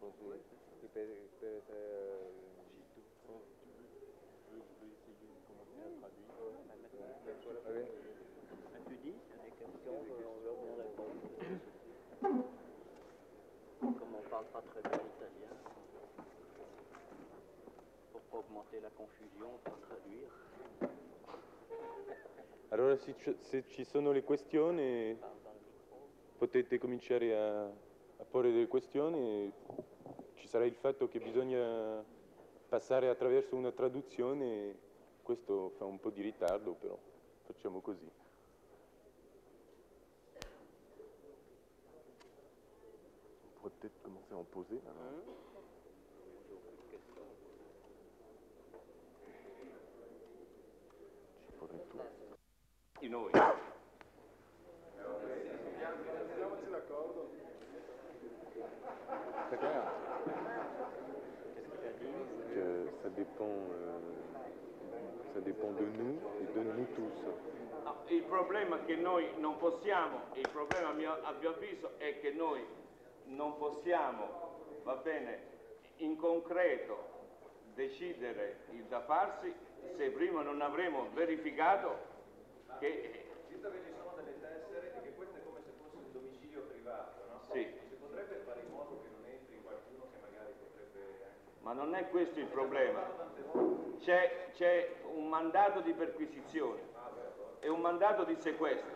posé. Et peut, peut, euh, oh, Je vais essayer de commencer à traduire. ah oui. Tu dis, c'est des questions, on veut bien répondre. Comme on parle pas très bien italien, pour pas augmenter la confusion, on peut traduire. Allora se ci- se ci sono le questioni Parle dans le micro. potete cominciare a, a porre delle questioni, ci sarà il fatto che bisogna passare attraverso una traduzione, questo fa un po' di ritardo però facciamo così. On pourrait peut-être commencer à en poser. alors. Ci vorrei tu. di noi. Perché no? Qu'est-ce que tu as dit que ça dépend, euh, ça dépend de nous et de nous tous. Il problema che noi non possiamo, il problema a mio, a mio avviso è che noi non possiamo, va bene, in concreto decidere il da farsi se prima non avremo verificato che... Visto che ci sono delle tessere e che questo è come se fosse un domicilio privato, no? Sì. Si potrebbe fare in modo che non entri qualcuno che magari potrebbe anche... Ma non è questo il problema. C'è, un mandato di perquisizione e un mandato di sequestro,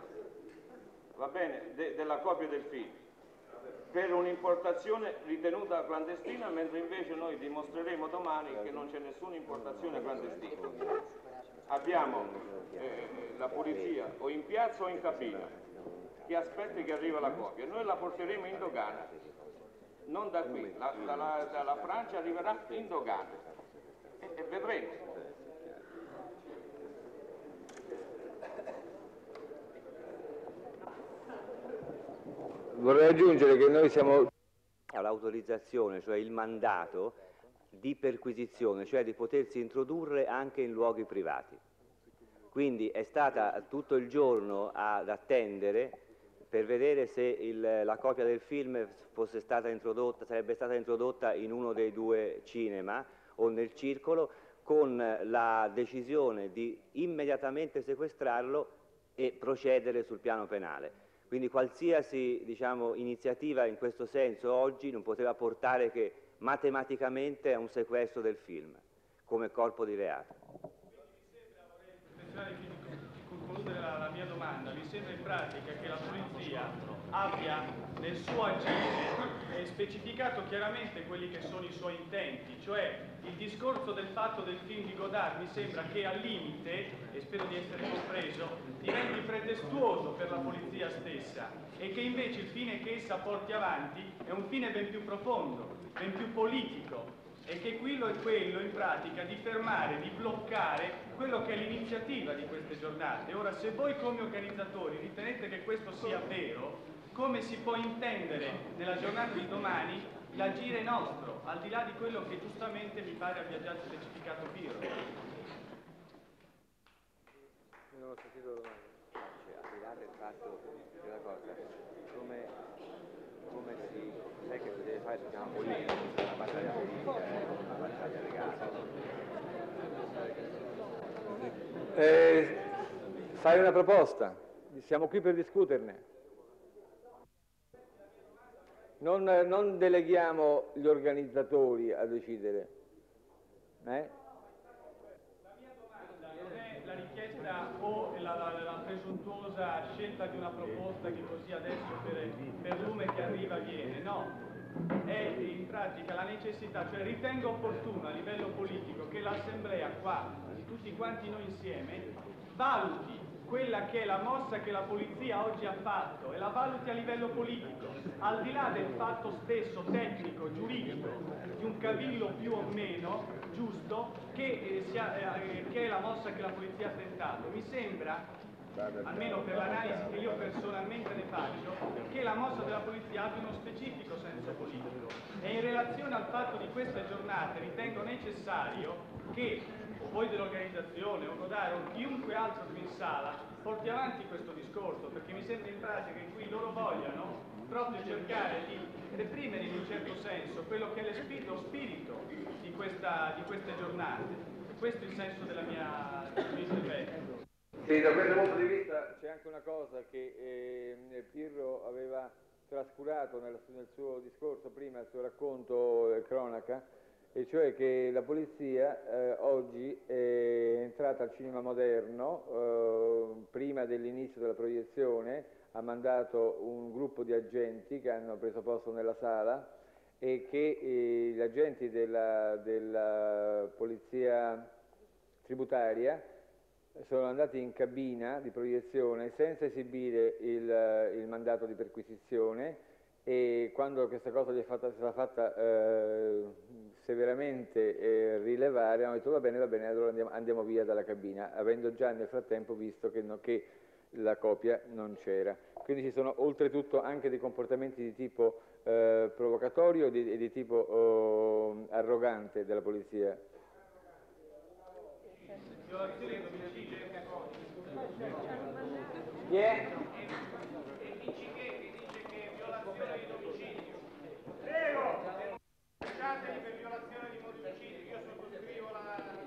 va bene, de- della copia del film, per un'importazione ritenuta clandestina, mentre invece noi dimostreremo domani che non c'è nessuna importazione clandestina. Abbiamo eh, la polizia o in piazza o in cabina che aspetta che arriva la copia. Noi la porteremo in dogana, non da qui, la- dalla, dalla Francia arriverà in dogana e, e vedremo. Vorrei aggiungere che noi siamo l'autorizzazione, cioè il mandato di perquisizione, cioè di potersi introdurre anche in luoghi privati. Quindi è stata tutto il giorno ad attendere per vedere se il- la copia del film stata sarebbe stata introdotta in uno dei due cinema o nel circolo con la decisione di immediatamente sequestrarlo e procedere sul piano penale. Quindi qualsiasi diciamo, iniziativa in questo senso oggi non poteva portare che matematicamente a un sequestro del film come corpo di reato. La, la mia domanda, mi sembra in pratica che la polizia abbia nel suo agire eh, specificato chiaramente quelli che sono i suoi intenti, cioè il discorso del fatto del film di Godard mi sembra che al limite, e spero di essere compreso, diventi pretestuoso per la polizia stessa e che invece il fine che essa porti avanti è un fine ben più profondo, ben più politico, e che quello è quello in pratica di fermare, di bloccare quello che è l'iniziativa di queste giornate. Ora, se voi come organizzatori ritenete che questo sia vero, come si può intendere nella giornata di domani l'agire nostro, al di là di quello che giustamente mi pare abbia già specificato Piero? Non ho sentito la domanda. Cioè, al di là del fatto della cosa, come, come si, sai che deve fare, una politica, eh. Eh, fai una proposta, siamo qui per discuterne. Non, non deleghiamo gli organizzatori a decidere. Eh? La mia domanda non è la richiesta o la, la- la presuntuosa scelta di una proposta che così adesso per, per lume che arriva viene, no. È in pratica la necessità, cioè ritengo opportuno a livello politico che l'Assemblea qua, tutti quanti noi insieme, valuti quella che è la mossa che la polizia oggi ha fatto e la valuti a livello politico, al di là del fatto stesso tecnico, giuridico, di un cavillo più o meno giusto che, eh, sia- eh, che è la mossa che la polizia ha tentato. Mi sembra, almeno per l'analisi che io personalmente ne faccio, che la mossa della polizia abbia uno specifico senso politico e in relazione al fatto di queste giornate ritengo necessario che voi dell'organizzazione o Godard o chiunque altro qui in sala porti avanti questo discorso perché mi sembra in pratica che qui loro vogliano proprio cercare di reprimere in un certo senso quello che è lo spirito di, questa- di queste giornate. Questo è il senso della mia, intervento. Sì, da questo punto di vista c'è anche una cosa che eh, Pirro aveva trascurato nel, nel suo discorso prima, il suo racconto eh, cronaca, e cioè che la polizia eh, oggi è entrata al cinema moderno, eh, prima dell'inizio della proiezione, ha mandato un gruppo di agenti che hanno preso posto nella sala e che eh, gli agenti della, della polizia tributaria sono andati in cabina di proiezione senza esibire il, il mandato di perquisizione e quando questa cosa è fatta, è fatta eh, severamente eh, rilevare hanno detto va bene, va bene, allora andiamo, andiamo via dalla cabina, avendo già nel frattempo visto che, no- che la copia non c'era. Quindi ci sono oltretutto anche dei comportamenti di tipo eh, provocatorio e di, di tipo oh, arrogante della polizia. Domicilio. Prego! Lasciateli per violazione di domicilio, io sottoscrivo la.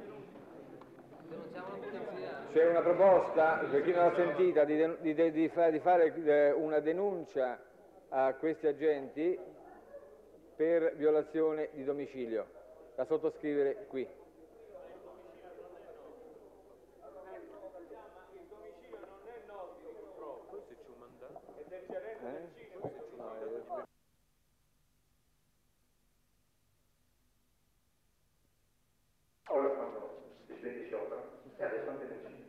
C'è una proposta, per chi non l'ha sentita, di, di di di fare eh, una denuncia a questi agenti per violazione di domicilio, da sottoscrivere qui. Eh? No, è- ora fanno gli studenti sciopero e adesso anche nel cinema.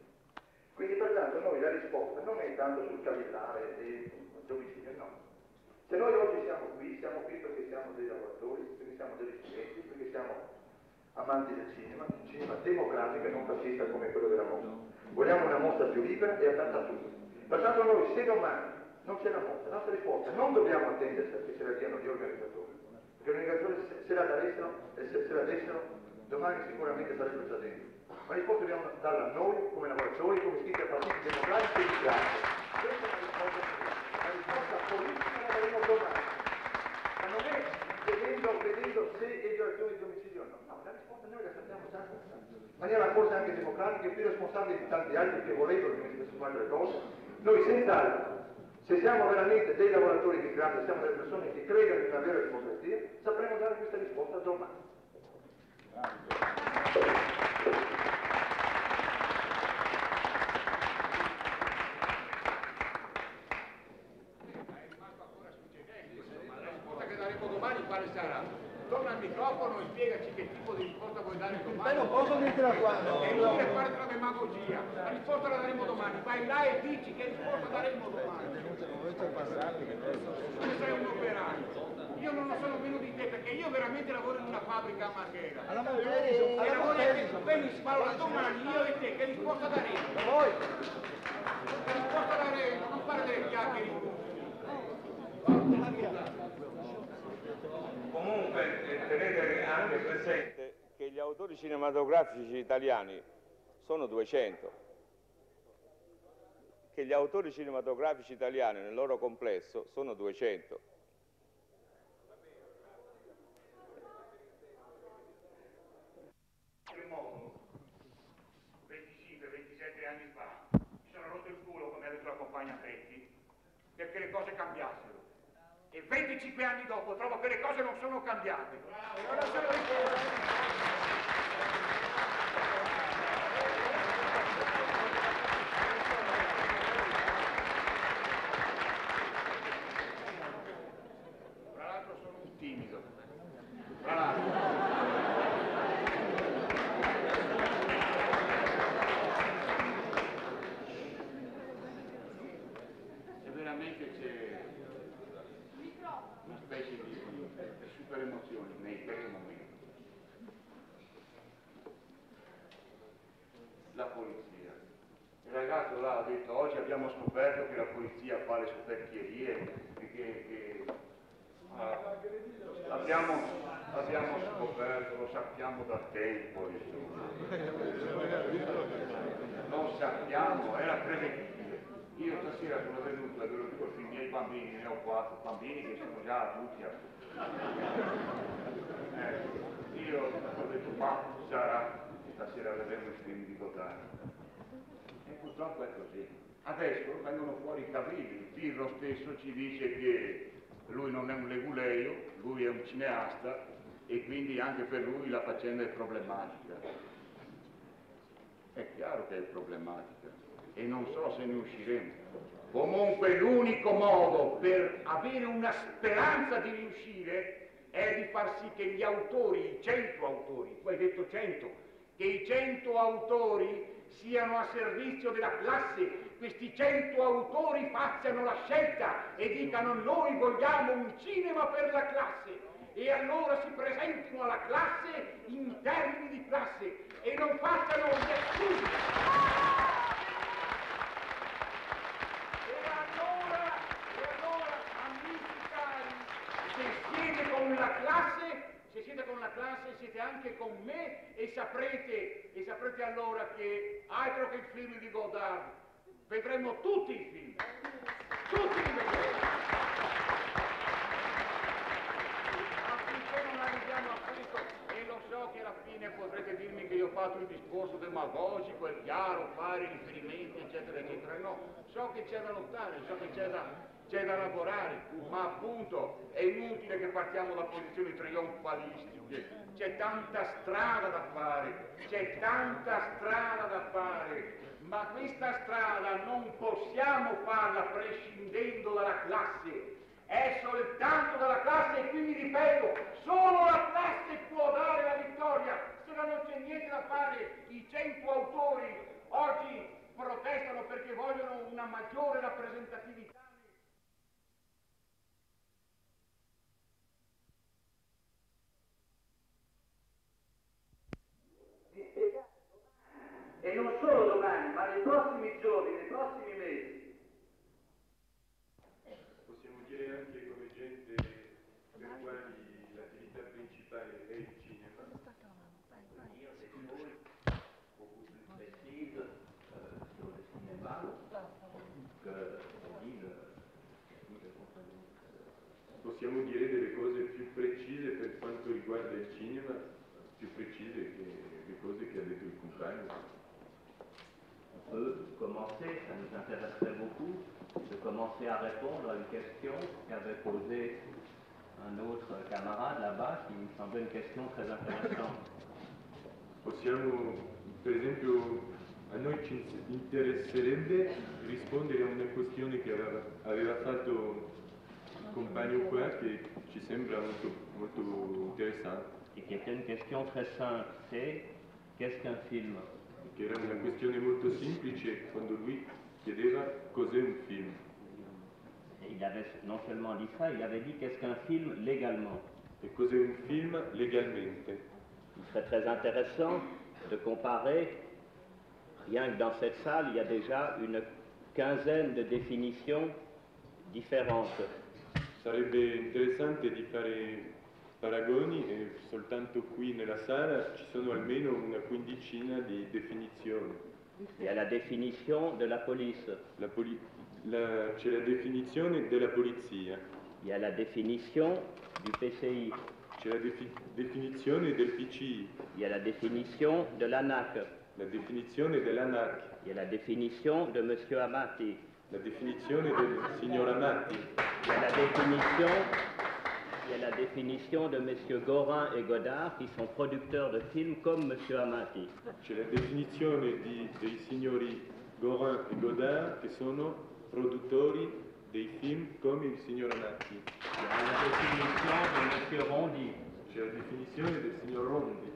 Quindi pertanto noi la risposta non è tanto sul capillare e domicilio, no. Se noi oggi siamo qui, siamo qui perché siamo dei lavoratori, perché siamo degli studenti, perché siamo amanti del cinema, un cinema democratico e non fascista come quello della mostra. Vogliamo una mostra più libera e aperta a tutti. Pertanto noi se domani non c'è la mostra, la nostra risposta non dobbiamo attendere che ce la diano gli organizzatori, perché gli organizzatori se, se la dessero, e se, se la dessero domani sicuramente sarebbero già dentro. La risposta dobbiamo darla a noi come lavoratori, come iscritti a partiti democratici e è la risposta politica. La risposta politica la daremo domani. Ma non è vedendo, vedendo se è violazione di domicilio o no. No, la risposta noi la sappiamo già. In maniera forse anche democratica e più responsabile di tanti altri che volevano che si fare le cose. Noi senz'altro, se siamo veramente dei lavoratori di classe, siamo delle persone che credono in una vera democrazia, sapremo dare questa risposta domani. risposta che daremo domani quale sarà? Torna al microfono e spiegaci che tipo di risposta vuoi dare domani. non posso dirtela qua. È inutile fare della demagogia. La risposta la daremo domani. Vai là e dici che risposta daremo domani. Tu sei un operaio. Io non lo sono meno di te perché io veramente lavoro in una fabbrica a Marghera. E lavori anche tu benissimo. Allora domani io e te che risposta daremo? Che risposta daremo? Non fare delle chiacchiere. Comunque eh, tenete anche presente che gli autori cinematografici italiani sono 200, che gli autori cinematografici italiani nel loro complesso sono 200. qualche modo 25-27 anni fa mi sono rotto il culo come ha detto la compagna Petti perché le cose cambiassero. E 25 anni dopo trovo che le cose non sono cambiate. E ora se lo ricordo Tra l'altro sono un timido. Tra l'altro. Se veramente c'è una specie di super emozione nei questo momento. La polizia. Il ragazzo là ha detto oggi abbiamo scoperto che la polizia fa le soperchierie e che, che Ah, abbiamo, abbiamo scoperto, lo sappiamo da tempo, insomma. Lo sappiamo, era prevedibile. Stasera sono venuto e ve lo dico sui miei bambini, ne ho quattro bambini che sono già adulti. Ecco, io ho detto, ma sarà, stasera vedremo il film di Godard. E purtroppo è così. Adesso vengono fuori i capelli, Pirro stesso ci dice che lui non è un leguleio, lui è un cineasta e quindi anche per lui la faccenda è problematica. È chiaro che è problematica e non so se ne usciremo. Comunque l'unico modo per avere una speranza di riuscire è di far sì che gli autori, i cento autori, tu hai detto cento, che i cento autori siano a servizio della classe, questi cento autori facciano la scelta e dicano noi vogliamo un cinema per la classe e allora si presentino alla classe in termini di classe e non facciano gli esclusi. E allora, e allora, amici cari, se siete con la classe, se siete con la siete anche con me e saprete, e saprete allora che altro che il film di Godard, vedremo tutti i film, tutti a questo, e lo so che alla fine potrete dirmi che io ho fatto un discorso demagogico, è chiaro, fare riferimenti, eccetera, eccetera. No, so che c'è da lottare, so che c'è da, c'è da lavorare, ma appunto è inutile che partiamo da posizioni trionfalistiche. C'è tanta strada da fare, c'è tanta strada da fare, ma questa strada non possiamo farla prescindendo dalla classe. È soltanto dalla classe e quindi ripeto, solo la classe può dare la vittoria. Se no non c'è niente da fare, i cento autori oggi protestano perché vogliono una maggiore rappresentatività. E non solo domani, ma nei prossimi giorni, nei prossimi mesi. Possiamo dire anche come gente per quali l'attività principale è il cinema. euh, sur le cinéma que dit le, dit le compagnon. Possiamo dire delle cose più precise per quanto riguarda il cinema, più precise che le cose che ha detto il compagno. Peut commencer, ça nous intéresserait beaucoup, de commencer à répondre à une question qu'avait posée un autre camarade là-bas, qui me semblait une question très intéressante. Possiamo, per esempio, a noi ci interesserebbe rispondere a una questione che aveva, aveva fatto il compagno qua che ci sembra molto, molto interessante, Et qui était une question très simple, c'est qu'est-ce qu'un film? Che era una questione molto semplice quando lui chiedeva cos'è un film. Et il avait non seulement dit ça, il avait dit qu'est-ce qu'un film légalement. E cos'è un film legalmente? Il serait très intéressant de comparer, rien que dans cette salle, il y a déjà une quinzaine de définitions différentes. Sarebbe interessante di fare paragoni e soltanto qui nella sala ci sono almeno una quindicina di definizioni. Il y a la définition de la police, La poli- c'è la definizione della polizia, il y a la définition du PCI, c'è la defi- definizione del PCI, il y a la définition de l'ANAC, la definizione dell'ANAC, il y a la définition de M. Amati, la definizione del signor Amatti, il y a la définition, il y a la définition de M. Gorin et Godard qui sont producteurs de films comme M. Amati. c'è la definizione di- dei signori Gorin e Godard che sono produttori dei film come il signor Amatti, Il y a la définition de M. Rondi, c'è la definizione del signor Rondi,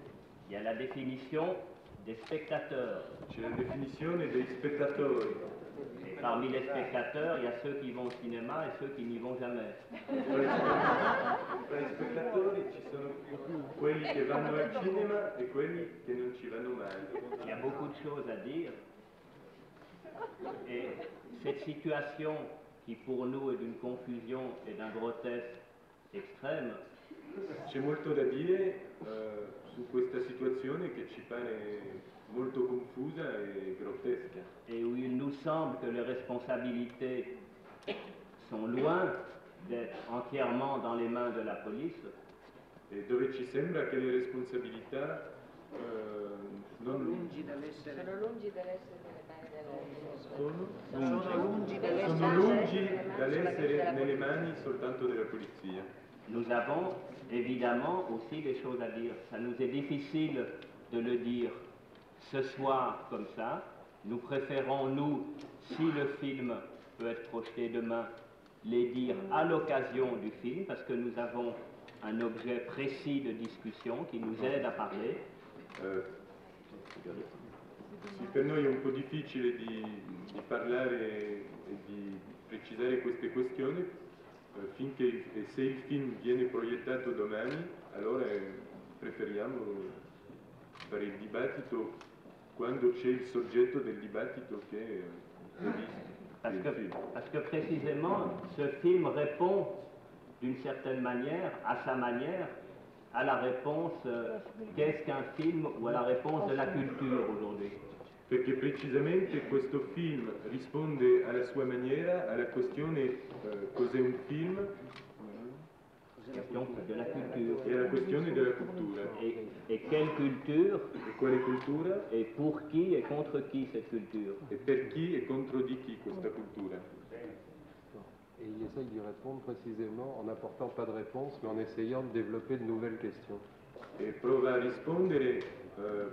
il y a la définition des spectateurs. c'è la definizione dei spettatori. Parmi les spectateurs, il y a ceux qui vont au cinéma et ceux qui n'y vont jamais. Tra gli spettatori ci sono quelli che vanno al cinema e quelli che non ci vanno mai. Il y a beaucoup de choses à dire. Et cette situation qui pour nous est d'une confusion et d'un grotesque extrême, C'è molto da dire eh, su questa situazione che ci pare molto confusa e grottesca. et où il nous semble que les responsabilités sont loin d'être entièrement dans les mains de la police, e dove ci sembra che le responsabilità eh, non lungi dall'essere Sono lungi dall'essere nelle mani della sono, sono lungi dall'essere sono lungi dall'essere nelle mani soltanto della polizia. nous avons évidemment aussi des choses à dire. Ça nous est difficile de le dire ce soir comme ça. Nous préférons, nous, si le film peut être projeté demain, les dire à l'occasion du film, parce que nous avons un objet précis de discussion qui nous aide à parler. Eh, sì, per noi un po' difficile di, di parlare e di precisare queste questioni eh, finché e se il film viene proiettato domani allora eh, preferiamo fare il dibattito quando c'è il soggetto del dibattito che previsto Parce que, film. parce que précisément, ce film répond d'une certaine manière, à sa manière, à la réponse euh, qu'est-ce qu'un film ou à la réponse de la culture aujourd'hui. Perché precisamente questo film risponde alla sua maniera alla questione eh, cos'è un film Question de la culture. e alla questione della cultura. Et, et quelle culture et pour qui et contre qui cette culture? E per chi e contro di chi questa cultura. Et il essaye d'y répondre précisément en n'apportant pas de réponse, mais en essayant de développer de nouvelles questions. E prova a rispondere eh,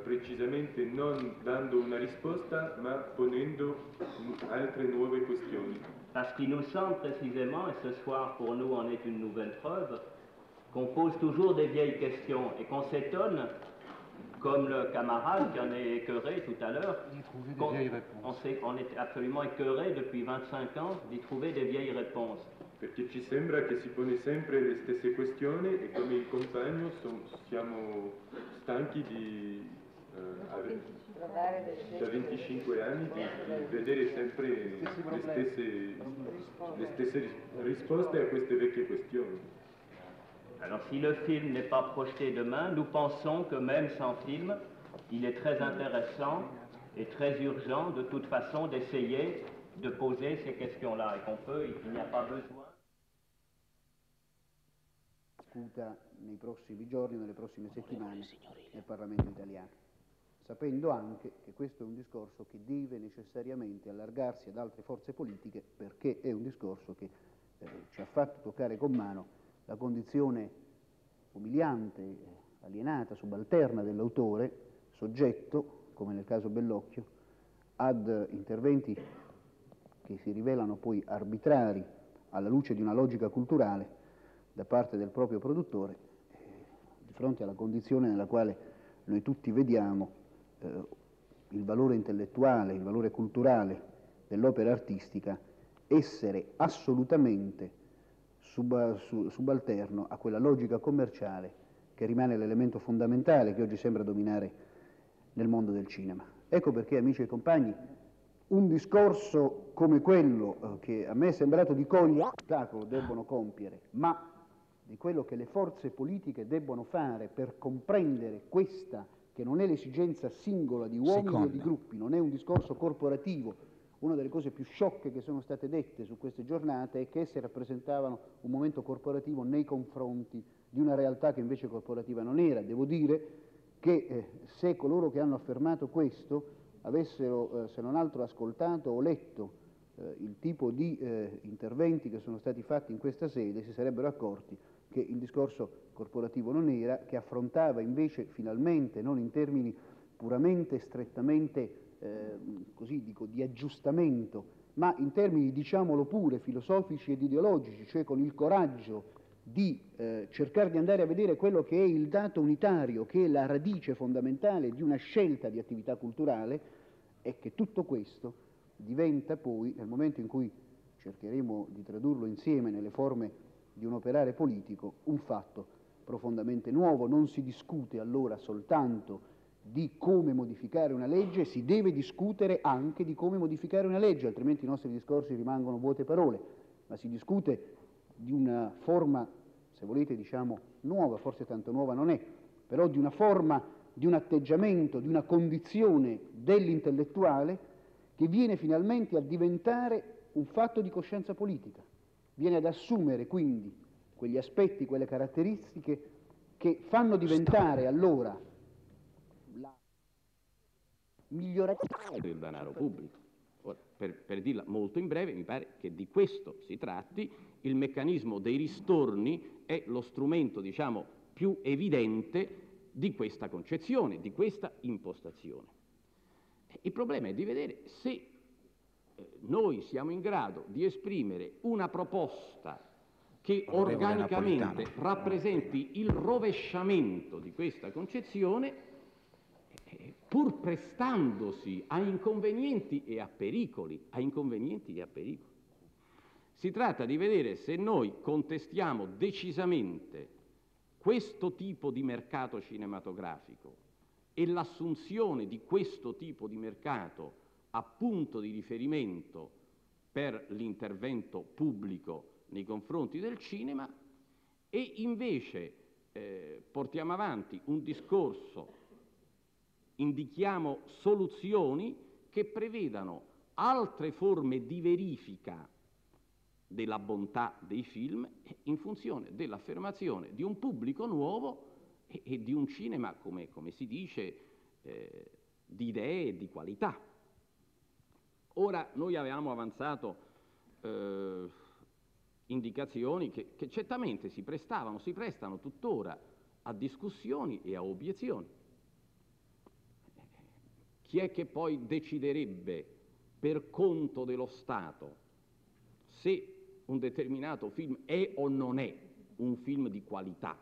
precisamente non dando una risposta ma ponendo altre nuove questioni. Parce qu'il nous semble précisément, et ce soir pour nous en est une nouvelle preuve, qu'on pose toujours des vieilles questions et qu'on s'étonne, comme le camarade qui en est écœuré tout à l'heure, on, réponses. s'est- on est absolument écœuré depuis 25 ans d'y trouver des vieilles réponses. Perché ci sembra che si pone sempre le stesse questioni e come il compagno siamo stanchi di, eh, da 25 anni di, di vedere sempre le stesse, le stesse ris- risposte a queste vecchie questioni. Alors si le film n'est pas projeté demain, nous pensons que même sans film, il est très intéressant et très urgent de toute façon d'essayer de poser ces questions-là. Et qu'on peut, il n'y a pas besoin. discuta nei prossimi giorni, nelle prossime settimane nel Parlamento italiano, sapendo anche che questo è un discorso che deve necessariamente allargarsi ad altre forze politiche perché è un discorso che eh, ci ha fatto toccare con mano la condizione umiliante, eh, alienata, subalterna dell'autore, soggetto, come nel caso Bellocchio, ad interventi che si rivelano poi arbitrari alla luce di una logica culturale da parte del proprio produttore, eh, di fronte alla condizione nella quale noi tutti vediamo eh, il valore intellettuale, il valore culturale dell'opera artistica essere assolutamente suba- su- subalterno a quella logica commerciale che rimane l'elemento fondamentale che oggi sembra dominare nel mondo del cinema. Ecco perché, amici e compagni, un discorso come quello eh, che a me è sembrato di cogliere debbono compiere, ma di quello che le forze politiche debbono fare per comprendere questa che non è l'esigenza singola di uomini o di gruppi, non è un discorso corporativo. Una delle cose più sciocche che sono state dette su queste giornate è che esse rappresentavano un momento corporativo nei confronti di una realtà che invece corporativa non era. Devo dire che eh, se coloro che hanno affermato questo avessero, eh, se non altro, ascoltato o letto eh, il tipo di eh, interventi che sono stati fatti in questa sede, si sarebbero accorti che il discorso corporativo non era, che affrontava invece finalmente, non in termini puramente, strettamente, eh, così dico, di aggiustamento, ma in termini, diciamolo pure, filosofici ed ideologici, cioè con il coraggio di eh, cercare di andare a vedere quello che è il dato unitario, che è la radice fondamentale di una scelta di attività culturale, è che tutto questo diventa poi, nel momento in cui cercheremo di tradurlo insieme nelle forme di un operare politico, un fatto profondamente nuovo. Non si discute allora soltanto di come modificare una legge, si deve discutere anche di come modificare una legge, altrimenti i nostri discorsi rimangono vuote parole, ma si discute di una forma se volete diciamo nuova, forse tanto nuova non è, però di una forma, di un atteggiamento, di una condizione dell'intellettuale che viene finalmente a diventare un fatto di coscienza politica, viene ad assumere quindi quegli aspetti, quelle caratteristiche che fanno diventare allora la migliorazione del denaro pubblico. Ora, per, per, dirla molto in breve, mi pare che di questo si tratti, il meccanismo dei ristorni è lo strumento, diciamo, più evidente di questa concezione, di questa impostazione. Il problema è di vedere se noi siamo in grado di esprimere una proposta che organicamente rappresenti il rovesciamento di questa concezione, eh, pur prestandosi a inconvenienti e a pericoli, a inconvenienti e a pericoli. Si tratta di vedere se noi contestiamo decisamente questo tipo di mercato cinematografico e l'assunzione di questo tipo di mercato a punto di riferimento per l'intervento pubblico nei confronti del cinema e invece eh, portiamo avanti un discorso, indichiamo soluzioni che prevedano altre forme di verifica della bontà dei film in funzione dell'affermazione di un pubblico nuovo e, e di un cinema, come, come si dice, eh, di idee e di qualità. Ora, noi avevamo avanzato eh, indicazioni che, che certamente si prestavano, si prestano tuttora a discussioni e a obiezioni. Chi è che poi deciderebbe per conto dello Stato se un determinato film è o non è un film di qualità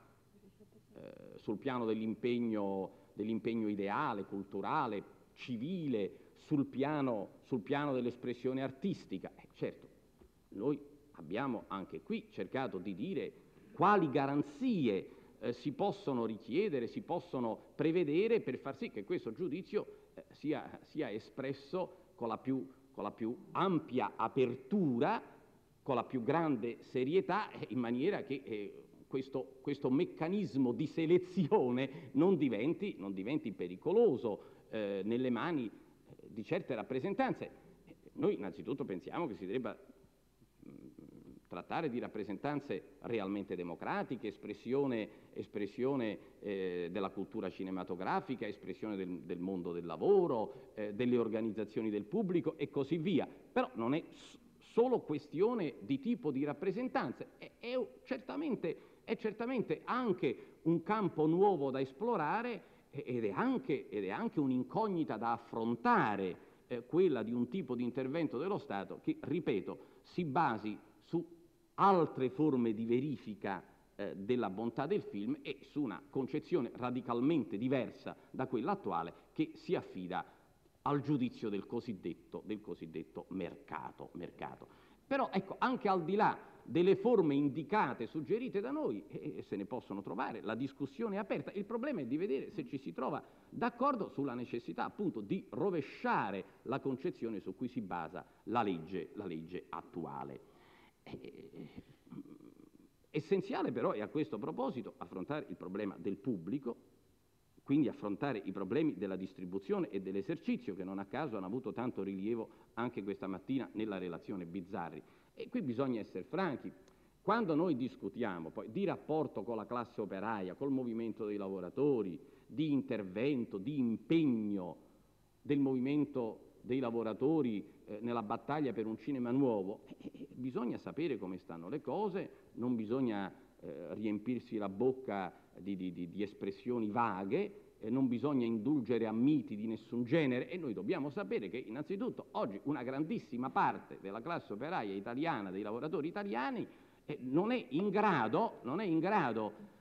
eh, sul piano dell'impegno, dell'impegno, ideale, culturale, civile, sul piano, sul piano dell'espressione artistica. Eh, certo, noi abbiamo anche qui cercato di dire quali garanzie eh, si possono richiedere, si possono prevedere per far sì che questo giudizio eh, sia, sia, espresso con la, più, con la più ampia apertura, con la più grande serietà, eh, in maniera che eh, questo, questo, meccanismo di selezione non diventi, non diventi pericoloso eh, nelle mani di certe rappresentanze. Noi innanzitutto pensiamo che si debba trattare di rappresentanze realmente democratiche, espressione, espressione eh, della cultura cinematografica, espressione del, del mondo del lavoro, eh, delle organizzazioni del pubblico e così via. Però non è solo questione di tipo di rappresentanza, è, è, certamente, è certamente, anche un campo nuovo da esplorare ed è anche, ed è anche un'incognita da affrontare, eh, quella di un tipo di intervento dello Stato che, ripeto, si basi su altre forme di verifica eh, della bontà del film e su una concezione radicalmente diversa da quella attuale che si affida al giudizio del cosiddetto, del cosiddetto mercato, mercato. Però ecco, anche al di là delle forme indicate, suggerite da noi, e se ne possono trovare, la discussione è aperta. Il problema è di vedere se ci si trova d'accordo sulla necessità appunto di rovesciare la concezione su cui si basa la legge, la legge attuale. Eh, essenziale però è a questo proposito affrontare il problema del pubblico, quindi affrontare i problemi della distribuzione e dell'esercizio, che non a caso hanno avuto tanto rilievo anche questa mattina nella relazione Bizzarri. E qui bisogna essere franchi. Quando noi discutiamo poi di rapporto con la classe operaia, col movimento dei lavoratori, di intervento, di impegno del movimento dei lavoratori eh, nella battaglia per un cinema nuovo, eh, eh, bisogna sapere come stanno le cose, non bisogna eh, riempirsi la bocca di, di, di, di espressioni vaghe, non bisogna indulgere a miti di nessun genere. E noi dobbiamo sapere che innanzitutto oggi una grandissima parte della classe operaia italiana, dei lavoratori italiani, eh, non è in grado, non è in grado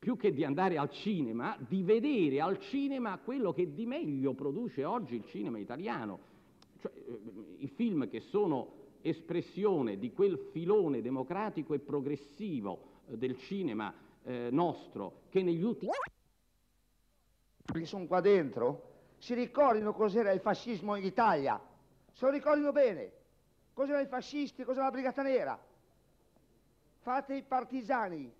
più che di andare al cinema, di vedere al cinema quello che di meglio produce oggi il cinema italiano, cioè eh, i film che sono espressione di quel filone democratico e progressivo eh, del cinema eh, nostro che negli ultimi che sono qua dentro si ricordino cos'era il fascismo in Italia, se lo ricordino bene, cos'erano i fascisti, cos'era la Brigata Nera. fate i partigiani,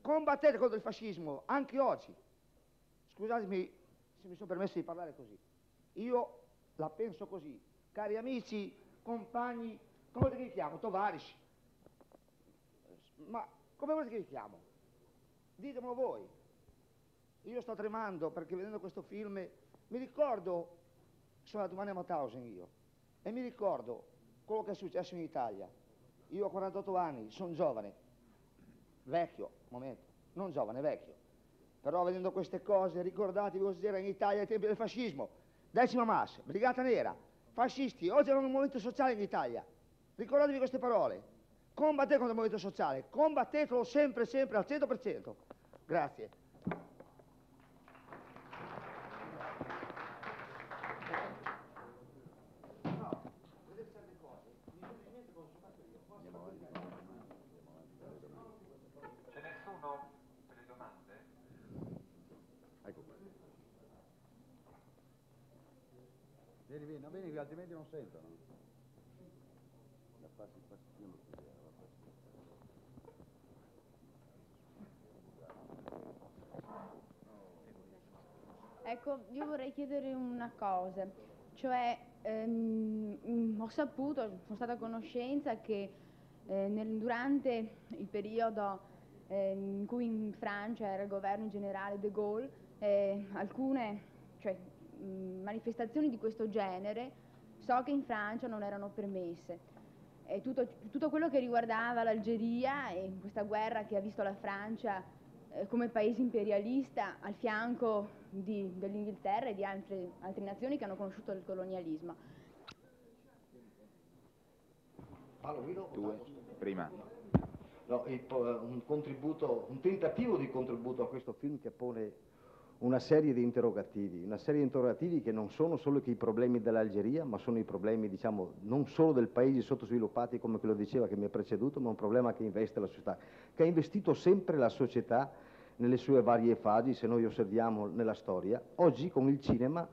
combattete contro il fascismo, anche oggi. Scusatemi se mi sono permesso di parlare così. Io la penso così. Cari amici, compagni, come volete li chiamo? Tovarici. Ma come volete che li chiamo? Ditemelo voi. Io sto tremando perché vedendo questo film mi ricordo, sono andato domani a Mauthausen io, e mi ricordo quello che è successo in Italia. Io ho 48 anni, sono giovane, vecchio, momento, non giovane, vecchio. Però vedendo queste cose, ricordatevi cosa c'era in Italia ai tempi del fascismo. Decima Mas, Brigata Nera, fascisti, oggi abbiamo un movimento sociale in Italia. Ricordatevi queste parole. Combattete contro il movimento sociale, combattetelo sempre, sempre, al 100%. Grazie. Ecco qua. Vieni, vieni, vieni altrimenti non sentono. La passi, passi, io lo so, Ecco, io vorrei chiedere una cosa, cioè ehm, mm, ho saputo, sono stata a conoscenza che eh, nel- durante il periodo ehm, in cui in Francia era il governo generale de Gaulle, eh, alcune cioè, mm, manifestazioni di questo genere so che in Francia non erano permesse. Tutto, tutto quello che riguardava l'Algeria e questa guerra che ha visto la Francia eh, come paese imperialista al fianco di- dell'Inghilterra e di altre, altre nazioni che hanno conosciuto il colonialismo. Due, prima. No, il po- un contributo, un tentativo di contributo a questo film che pone una serie di interrogativi, una serie di interrogativi che non sono solo i problemi dell'Algeria, ma sono i problemi, diciamo, non solo del paesi sottosviluppati come quello diceva che mi ha preceduto, ma un problema che investe la società, che ha investito sempre la società nelle sue varie fasi, se noi osserviamo nella storia. Oggi con il cinema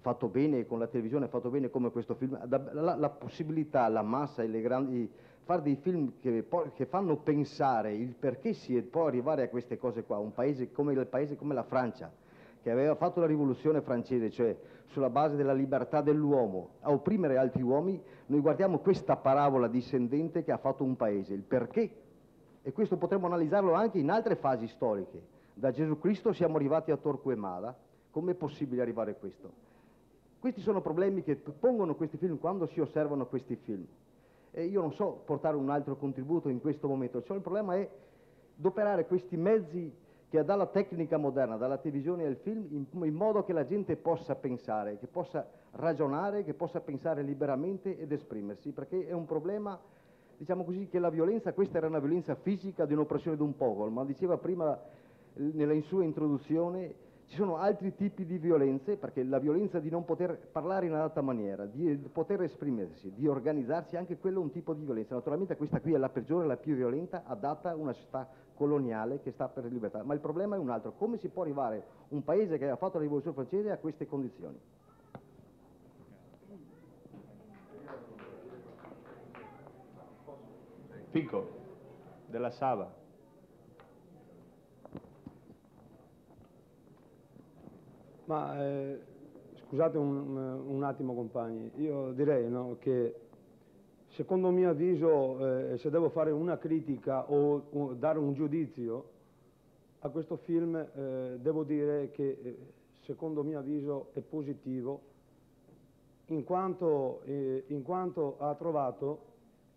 fatto bene, con la televisione fatto bene come questo film, la, la possibilità, la massa e le grandi fare dei film che, che fanno pensare il perché si può arrivare a queste cose qua, un paese come il paese come la Francia, che aveva fatto la rivoluzione francese, cioè sulla base della libertà dell'uomo, a opprimere altri uomini, noi guardiamo questa parabola discendente che ha fatto un paese, il perché, e questo potremmo analizzarlo anche in altre fasi storiche. Da Gesù Cristo siamo arrivati a Torquemada, com'è possibile arrivare a questo? Questi sono problemi che pongono questi film quando si osservano questi film. E io non so portare un altro contributo in questo momento, cioè il problema è doperare questi mezzi che dalla tecnica moderna, dalla televisione al film, in, in modo che la gente possa pensare, che possa ragionare, che possa pensare liberamente ed esprimersi, perché è un problema, diciamo così, che la violenza, questa era una violenza fisica di un'oppressione di un popolo, ma diceva prima eh, nella sua introduzione ci sono altri tipi di violenze, perché la violenza di non poter parlare in un'altra maniera, di poter esprimersi, di organizzarsi, anche quello è un tipo di violenza. Naturalmente questa qui è la peggiore, la più violenta, adatta a una società coloniale che sta per libertà. Ma il problema è un altro, come si può arrivare un paese che ha fatto la rivoluzione francese a queste condizioni? Pico, della Sava. Ma eh, scusate un, un attimo compagni, io direi no, che secondo mio avviso eh, se devo fare una critica o, o dare un giudizio a questo film eh, devo dire che eh, secondo mio avviso è positivo in quanto, eh, in quanto ha, trovato,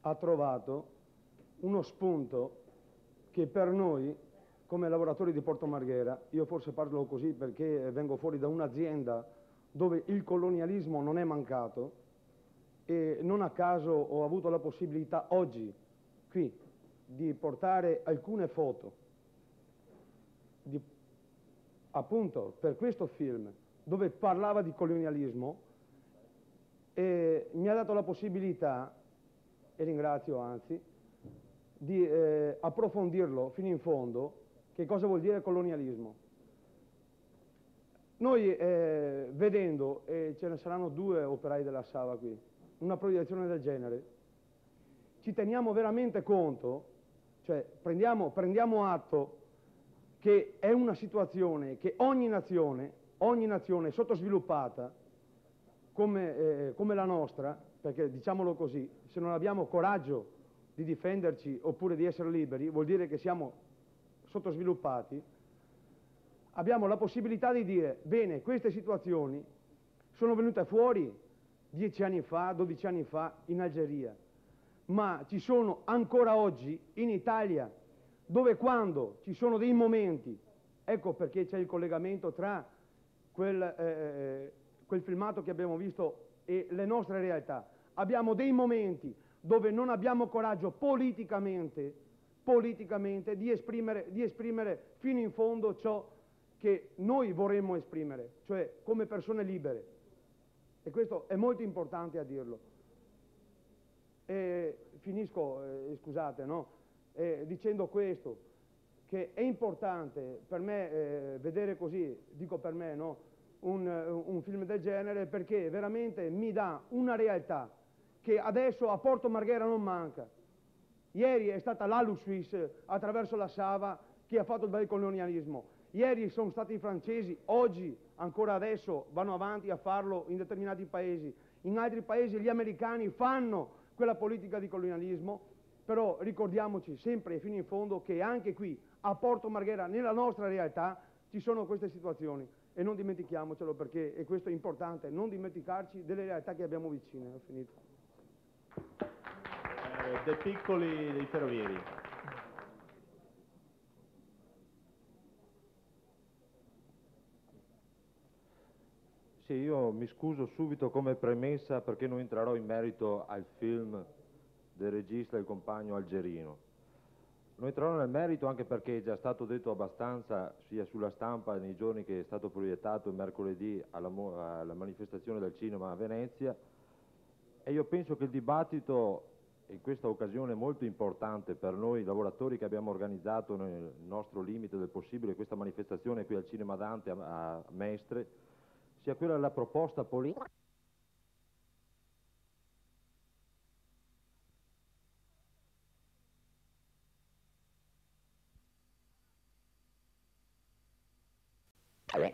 ha trovato uno spunto che per noi come lavoratori di Porto Marghera, io forse parlo così perché vengo fuori da un'azienda dove il colonialismo non è mancato e non a caso ho avuto la possibilità oggi qui di portare alcune foto di, appunto per questo film dove parlava di colonialismo e mi ha dato la possibilità, e ringrazio anzi, di eh, approfondirlo fino in fondo che cosa vuol dire colonialismo. Noi eh, vedendo, e ce ne saranno due operai della Sava qui, una proiezione del genere, ci teniamo veramente conto, Cioè, prendiamo, prendiamo atto che è una situazione che ogni nazione, ogni nazione sottosviluppata come, eh, come la nostra, perché diciamolo così, se non abbiamo coraggio di difenderci oppure di essere liberi, vuol dire che siamo sottosviluppati, abbiamo la possibilità di dire, bene, queste situazioni sono venute fuori dieci anni fa, dodici anni fa in Algeria, ma ci sono ancora oggi in Italia, dove quando ci sono dei momenti, ecco perché c'è il collegamento tra quel, eh, eh quel filmato che abbiamo visto e le nostre realtà, abbiamo dei momenti dove non abbiamo coraggio politicamente, politicamente di, esprimere, di esprimere fino in fondo ciò che noi vorremmo esprimere, cioè come persone libere. E questo è molto importante a dirlo. E finisco, eh, scusate, no? eh, dicendo questo, che è importante per me eh, vedere così, dico per me, no? un, un film del genere perché veramente mi dà una realtà che adesso a Porto Marghera non manca. Ieri è stata l'Alussuis attraverso la Sava che ha fatto il bel colonialismo. Ieri sono stati i francesi, oggi, ancora adesso, vanno avanti a farlo in determinati paesi. In altri paesi gli americani fanno quella politica di colonialismo, però ricordiamoci sempre e fino in fondo che anche qui, a Porto Marghera, nella nostra realtà, ci sono queste situazioni e non dimentichiamocelo perché, e questo è importante, non dimenticarci delle realtà che abbiamo vicine. Ho finito. Eh, De Piccoli dei Ferrovieri. Sì, io mi scuso subito come premessa perché non entrerò in merito al film del regista e il compagno algerino. Non entrerò nel merito anche perché è già stato detto abbastanza sia sulla stampa nei giorni che è stato proiettato mercoledì alla, alla manifestazione del cinema a Venezia e io penso che il dibattito in questa occasione molto importante per noi lavoratori che abbiamo organizzato nel nostro limite del possibile questa manifestazione qui al Cinema Dante a, a Mestre sia quella della proposta politica.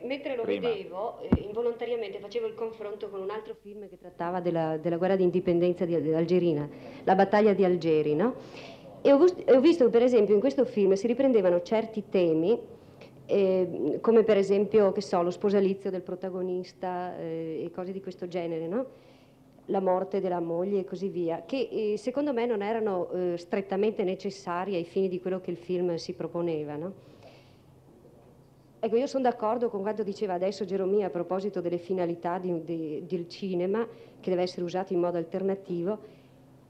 Mentre lo Prima. vedevo, eh, involontariamente facevo il confronto con un altro film che trattava della, della guerra di indipendenza di, di algerina, La battaglia di Algeri, no? E ho, ho visto che per esempio in questo film si riprendevano certi temi eh, come per esempio, che so, lo sposalizio del protagonista eh, e cose di questo genere, no? la morte della moglie e così via, che eh, secondo me non erano eh, strettamente necessari ai fini di quello che il film si proponeva. No? Ecco, io sono d'accordo con quanto diceva adesso Geromia a proposito delle finalità di, di, del cinema, che deve essere usato in modo alternativo,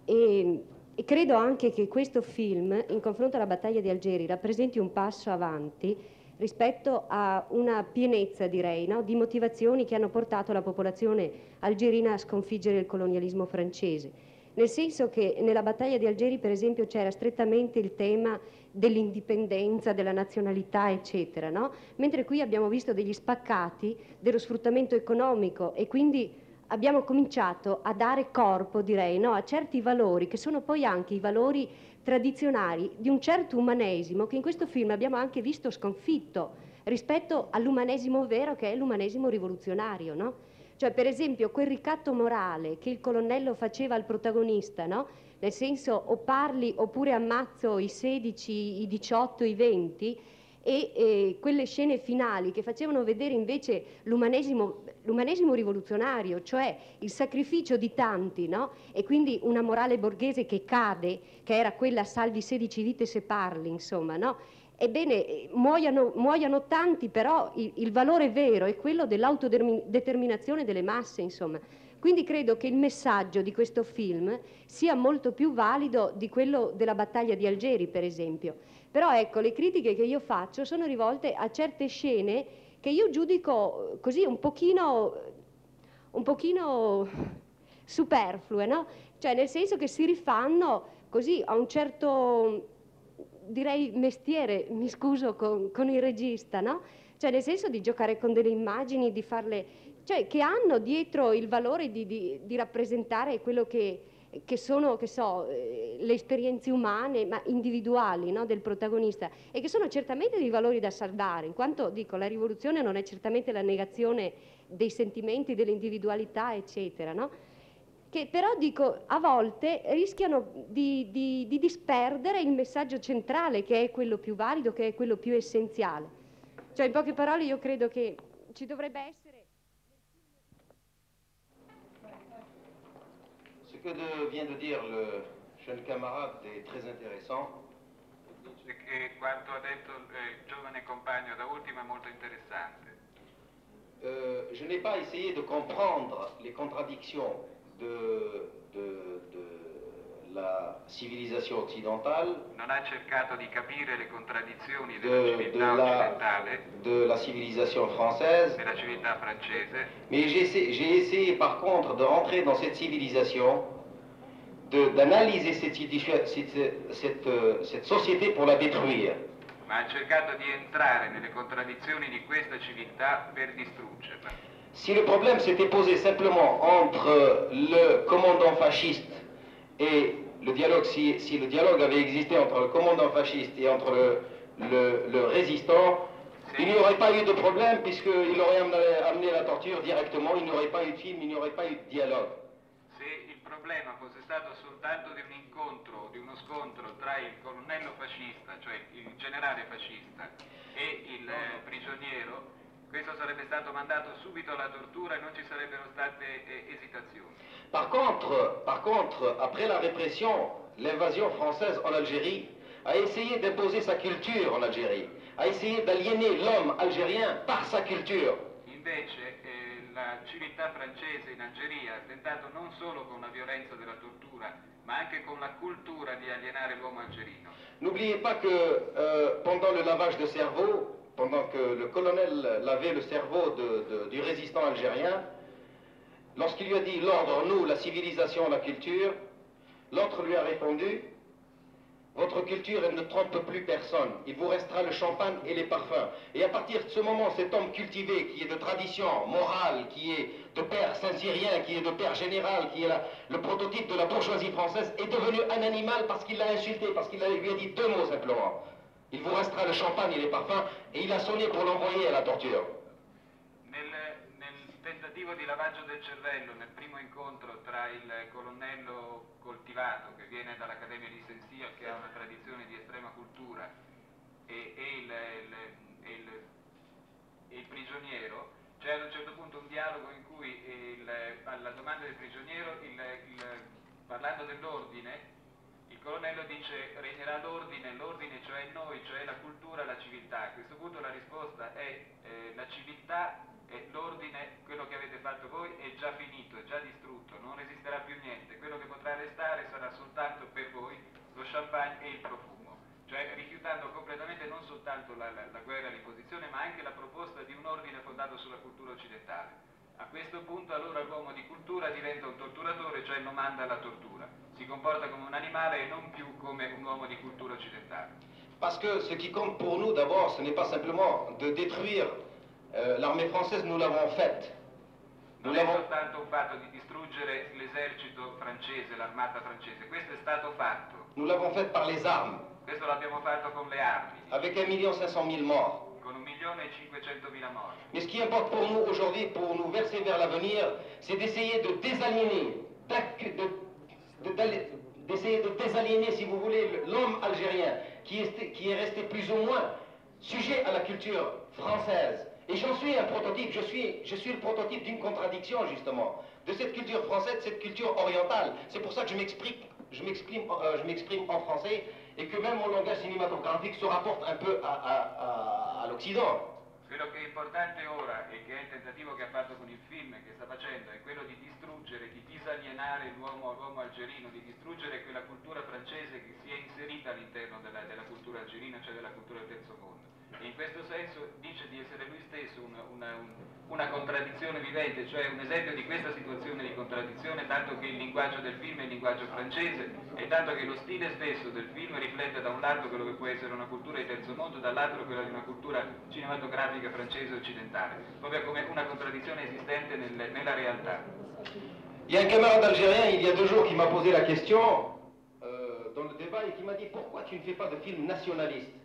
e, e credo anche che questo film, in confronto alla battaglia di Algeri, rappresenti un passo avanti rispetto a una pienezza, direi, no? di motivazioni che hanno portato la popolazione algerina a sconfiggere il colonialismo francese. Nel senso che nella battaglia di Algeri, per esempio, c'era strettamente il tema dell'indipendenza, della nazionalità, eccetera, no? mentre qui abbiamo visto degli spaccati dello sfruttamento economico e quindi abbiamo cominciato a dare corpo, direi, no? a certi valori che sono poi anche i valori tradizionali di un certo umanesimo che in questo film abbiamo anche visto sconfitto rispetto all'umanesimo vero che è l'umanesimo rivoluzionario, no? Cioè, per esempio, quel ricatto morale che il colonnello faceva al protagonista, no? Nel senso, o parli oppure ammazzo i 16, i 18, i 20, e eh, quelle scene finali che facevano vedere invece l'umanesimo, rivoluzionario, cioè il sacrificio di tanti, no? e quindi una morale borghese che cade, che era quella salvi 16 vite se parli, insomma, no? Ebbene, muoiano, muoiano tanti, però il, il, valore vero è quello dell'autodeterminazione delle masse, insomma. Quindi credo che il messaggio di questo film sia molto più valido di quello della battaglia di Algeri, per esempio. Però ecco, le critiche che io faccio sono rivolte a certe scene che io giudico eh, così un pochino, un pochino superflue, no? Cioè nel senso che si rifanno così a un certo, direi, mestiere, mi scuso con, con il regista, no? Cioè nel senso di giocare con delle immagini, di farle, cioè che hanno dietro il valore di, di, di rappresentare quello che che sono, che so, eh, le esperienze umane, ma individuali no, del protagonista e che sono certamente dei valori da salvare, in quanto dico, la rivoluzione non è certamente la negazione dei sentimenti, dell'individualità, eccetera, no? che però dico a volte rischiano di, di, di disperdere il messaggio centrale che è quello più valido, che è quello più essenziale. Cioè in poche parole io credo che ci dovrebbe essere que de- vient de dire le jeune camarade est très intéressant. Che quanto ha detto il giovane compagno da ultimo è molto interessante. Euh, je n'ai pas essayé de comprendre les contradictions de, de- de la civilisation occidentale, Non ha cercato di capire le contraddizioni della de, de civiltà la, occidentale, de la civilisation française, della civiltà francese, mais j'ai essayé, j'ai essayé par contre de rentrer dans cette civilisation, d'analyser cette, situa- cette- cette, euh, cette société pour la détruire. ma ha cercato di entrare nelle contraddizioni di questa civiltà per distruggerla. Si le problème s'était posé simplement entre le commandant fasciste et le dialogue, si, si le dialogue avait existé entre le commandant fasciste et entre le, le- le résistant, il n'y aurait pas eu de problème puisqu'il aurait amené, amené la torture directement, il n'y aurait pas eu de film, il n'y aurait pas eu de dialogue. Problema fosse stato soltanto di un incontro, di uno scontro tra il colonnello fascista, cioè il generale fascista, e il eh, prigioniero, questo sarebbe stato mandato subito alla tortura e non ci sarebbero state eh, esitazioni. Par contre, par contre, après la répression, l'invasion française en Algérie a essayé d'imposer sa culture en Algérie, a essayé d'aliéner l'homme algérien par sa culture. Invece eh, la civiltà francese in Algeria ha tentato non solo con la violenza della tortura, ma anche con la cultura di alienare l'uomo algerino. N'oubliez pas que euh, pendant le lavage de cerveau, pendant que le colonel lavait le cerveau de- de- du résistant algérien, lorsqu'il lui a dit l'ordre, nous, la civilisation, la culture, l'autre lui a répondu, votre culture, elle ne trompe plus personne. Il vous restera le champagne et les parfums. Et à partir de ce moment, cet homme cultivé, qui est de tradition morale, qui est de père saint-cyrien, qui est de père général, qui est le prototype de la bourgeoisie française, est devenu un animal parce qu'il l'a insulté, parce qu'il lui a dit deux mots simplement. Il vous restera le champagne et les parfums, et il a sonné pour l'envoyer à la torture. Tentativo di lavaggio del cervello, nel primo incontro tra il colonnello coltivato che viene dall'Accademia di Sensia, che ha una tradizione di estrema cultura, e, e il, il- il- il prigioniero, c'è ad un certo punto un dialogo in cui alla domanda del prigioniero, parlando dell'ordine, il colonnello dice regnerà l'ordine, l'ordine cioè noi, cioè la cultura, la civiltà. A questo punto la risposta è eh, la civiltà l'ordine, quello che avete fatto voi è già finito, è già distrutto, non esisterà più niente. Quello che potrà restare sarà soltanto per voi lo champagne e il profumo. Cioè rifiutando completamente non soltanto la, la- la guerra di posizione, ma anche la proposta di un ordine fondato sulla cultura occidentale. A questo punto allora l'uomo di cultura diventa un torturatore, cioè lo manda alla tortura. Si comporta come un animale e non più come un uomo di cultura occidentale. Parce que ce qui compte pour nous, d'abord, ce n'est pas simplement de détruire euh, l'armée française, nous l'avons faite. Nous Non è l'avons soltanto un fatto di distruggere l'esercito francese, l'armata francese, questo è stato fatto. nous l'avons faite par les armes, Questo l'abbiamo fatto con le armi, avec 1 500 000 morts. con un milione e cinquecentomila morti. Mais ce qui importe pour nous aujourd'hui, pour nous verser vers l'avenir, c'est d'essayer de désaliéner, d'ac- de- de- d'essayer de désaliéner, si vous voulez, l'homme algérien, qui est, qui est resté plus ou moins sujet à la culture française. Et j'en suis un prototype, je suis, le prototype d'une contradiction, justement, de cette culture française, de cette culture orientale. C'est pour ça que euh, je m'exprime en français, et que même mon langage cinématographique se rapporte un peu à- à- à- à l'Occident. Quello che è importante ora e che è il tentativo che ha fatto con il film che sta facendo è quello di distruggere, di disalienare l'uomo, l'uomo algerino, di distruggere quella cultura francese che si è inserita all'interno della, della cultura algerina, cioè della cultura del terzo mondo. In questo senso dice di essere lui stesso un- una, un- una contraddizione vivente, cioè un esempio di questa situazione di contraddizione, tanto che il linguaggio del film è il linguaggio francese e tanto che lo stile stesso del film riflette da un lato quello che può essere una cultura di terzo mondo, dall'altro quella di una cultura cinematografica francese occidentale, proprio come una contraddizione esistente nel- nella realtà. Il y a un camarade algérien, il y a deux jours, qui m'a posé la question euh, dans le débat et qui m'a dit pourquoi tu ne fais pas de film nationaliste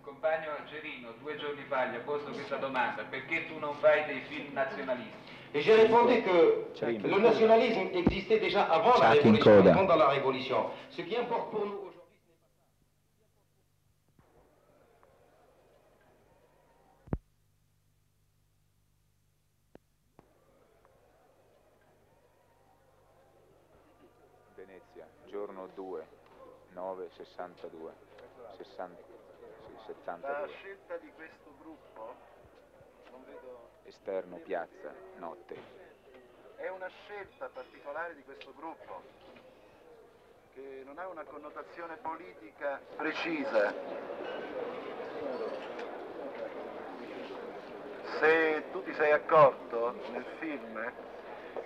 Un compagno algerino due giorni fa gli ha posto questa domanda, perché tu non fai dei film nazionalisti? Et j'ai répondu que le nationalisme existait déjà avant la Révolution, pendant la Révolution. Ce qui importe pour nous aujourd'hui, Venezia, giorno 2, 9, 62, 60, sì, La 72. scelta di questo gruppo, non vedo, Esterno, piazza, notte. è una scelta particolare di questo gruppo, che non ha una connotazione politica precisa. Se tu ti sei accorto nel film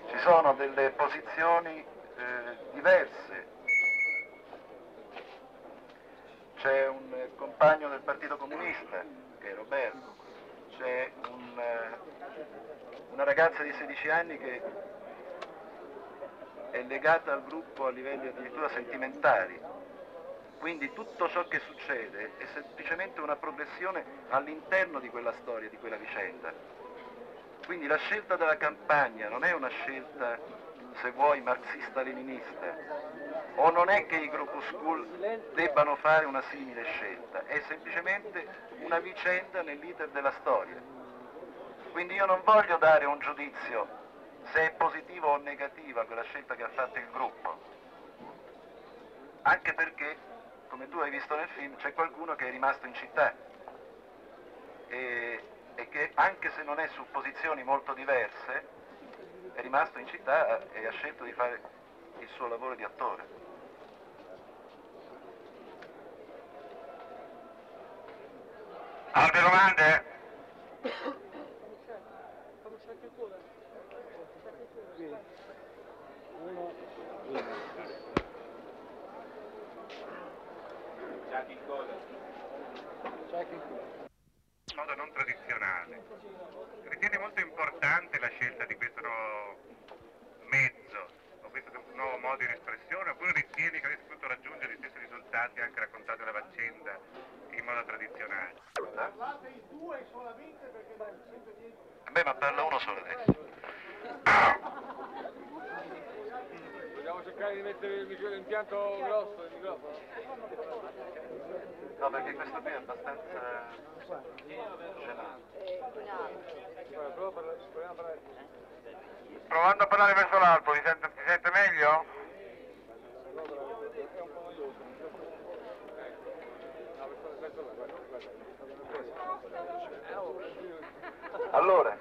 ci sono delle posizioni eh, diverse. C'è un eh, compagno del Partito Comunista, che è Roberto, c'è un, eh, una ragazza di 16 anni che è legata al gruppo a livelli addirittura sentimentali. Quindi tutto ciò che succede è semplicemente una progressione all'interno di quella storia, di quella vicenda. Quindi la scelta della campagna non è una scelta, se vuoi, marxista-leninista, o non è che i groupusculi debbano fare una simile scelta, è semplicemente una vicenda nell'iter della storia. Quindi io non voglio dare un giudizio se è positiva o negativa quella scelta che ha fatto il gruppo, anche perché, come tu hai visto nel film, c'è qualcuno che è rimasto in città. E, e che anche se non è su posizioni molto diverse, è rimasto in città e ha scelto di fare il suo lavoro di attore. Altre domande? in modo non tradizionale. Ritiene molto importante la scelta di questo nuovo mezzo o questo nuovo modo di espressione oppure ritieni che avresti potuto raggiungere gli stessi risultati anche raccontando la faccenda in modo tradizionale? Beh, ma parla uno solo adesso. Vogliamo cercare di mettere il micro- l'impianto grosso del microfono? No, perché questo qui è abbastanza parlare. Provando a parlare verso l'alto, ti sente, ti sente meglio? Allora,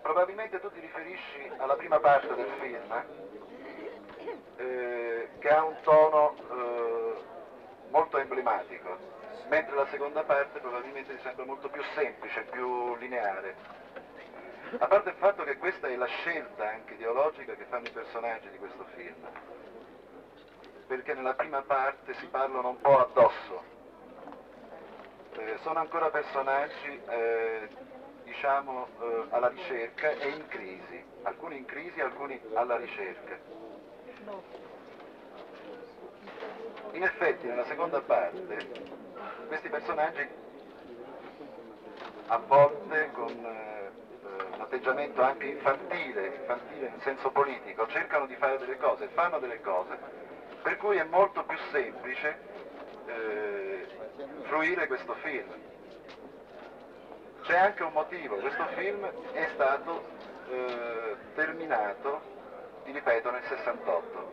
probabilmente tu ti riferisci alla prima parte del film, eh, che ha un tono eh, molto emblematico, mentre la seconda parte probabilmente ti sembra molto più semplice, più lineare. A parte il fatto che questa è la scelta anche ideologica che fanno i personaggi di questo film, perché nella prima parte si parlano un po' addosso, eh, sono ancora personaggi eh, diciamo eh, alla ricerca e in crisi, alcuni in crisi, alcuni alla ricerca. In effetti nella seconda parte questi personaggi a volte con eh, un atteggiamento anche infantile, infantile in senso politico, cercano di fare delle cose, fanno delle cose, per cui è molto più semplice eh, fruire questo film. C'è anche un motivo, questo film è stato eh, terminato, ti ripeto, nel 68.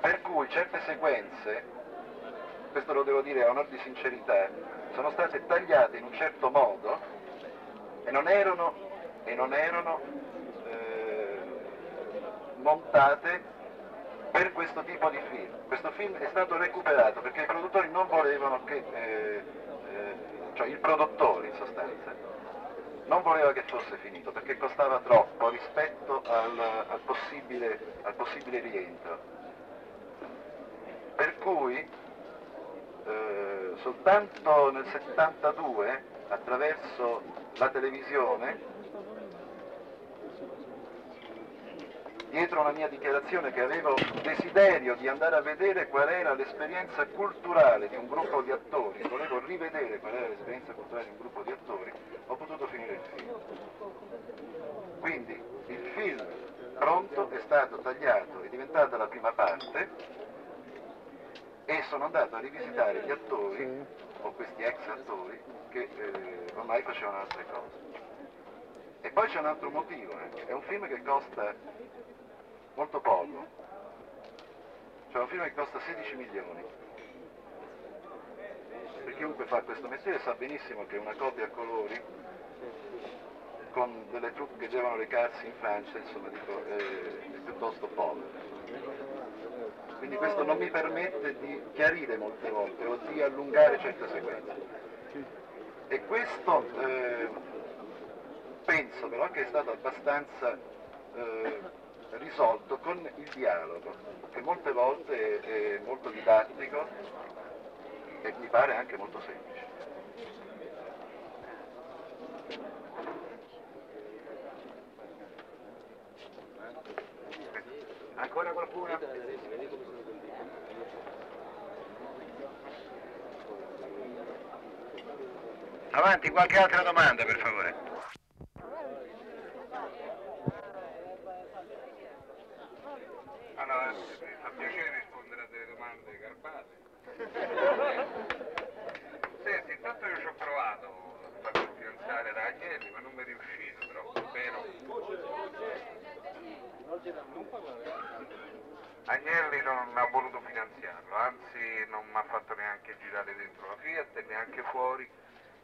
Per cui certe sequenze, questo lo devo dire a onor di sincerità, sono state tagliate in un certo modo e non erano, e non erano eh, montate per questo tipo di film. Questo film è stato recuperato perché i produttori non volevano che, eh, eh, cioè il produttore in sostanza, non voleva che fosse finito perché costava troppo rispetto al, al possibile, al possibile rientro. Per cui eh, soltanto nel 72, attraverso la televisione dietro una mia dichiarazione che avevo desiderio di andare a vedere qual era l'esperienza culturale di un gruppo di attori, volevo rivedere qual era l'esperienza culturale di un gruppo di attori, ho potuto finire il film. Quindi il film pronto è stato tagliato, è diventata la prima parte e sono andato a rivisitare gli attori, o questi ex attori, che eh, ormai facevano altre cose. E poi c'è un altro motivo anche, è un film che costa molto poco, cioè un film che costa 16 milioni. Chiunque fa questo mestiere sa benissimo che una copia a colori con delle truppe che devono recarsi in Francia, insomma, dico, eh, è piuttosto povero. Quindi questo non mi permette di chiarire molte volte o di allungare certe sequenze. E questo eh, penso però che è stato abbastanza eh, risolto con il dialogo, che molte volte è molto didattico e mi pare anche molto semplice. Ancora qualcuno? Avanti, qualche altra domanda per favore. Allora, mi fa piacere rispondere a delle domande garbate. Senti, intanto io ci ho provato a fidanzare da Agnelli, ma non mi è riuscito, però spero. Agnelli non ha voluto finanziarlo, anzi non mi ha fatto neanche girare dentro la Fiat e neanche fuori